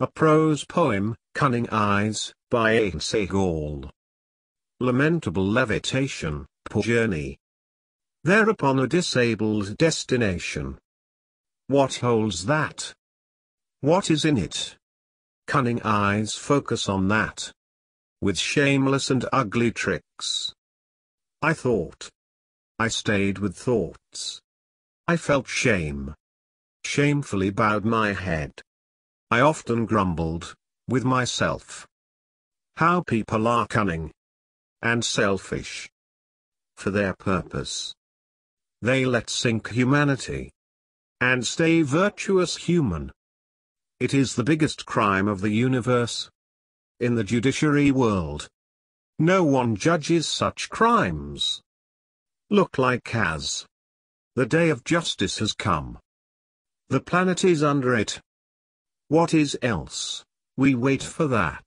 A prose poem, Cunning Eyes, by Ehsan Sehgal. Lamentable levitation, poor journey. Thereupon a disabled destination. What holds that? What is in it? Cunning eyes focus on that. With shameless and ugly tricks. I thought. I stayed with thoughts. I felt shame. Shamefully bowed my head. I often grumbled, with myself. How people are cunning. And selfish. For their purpose. They let sink humanity. And stay virtuous human. It is the biggest crime of the universe. In the judiciary world. No one judges such crimes. Look like as. The day of justice has come. The planet is under it. What is else? We wait for that.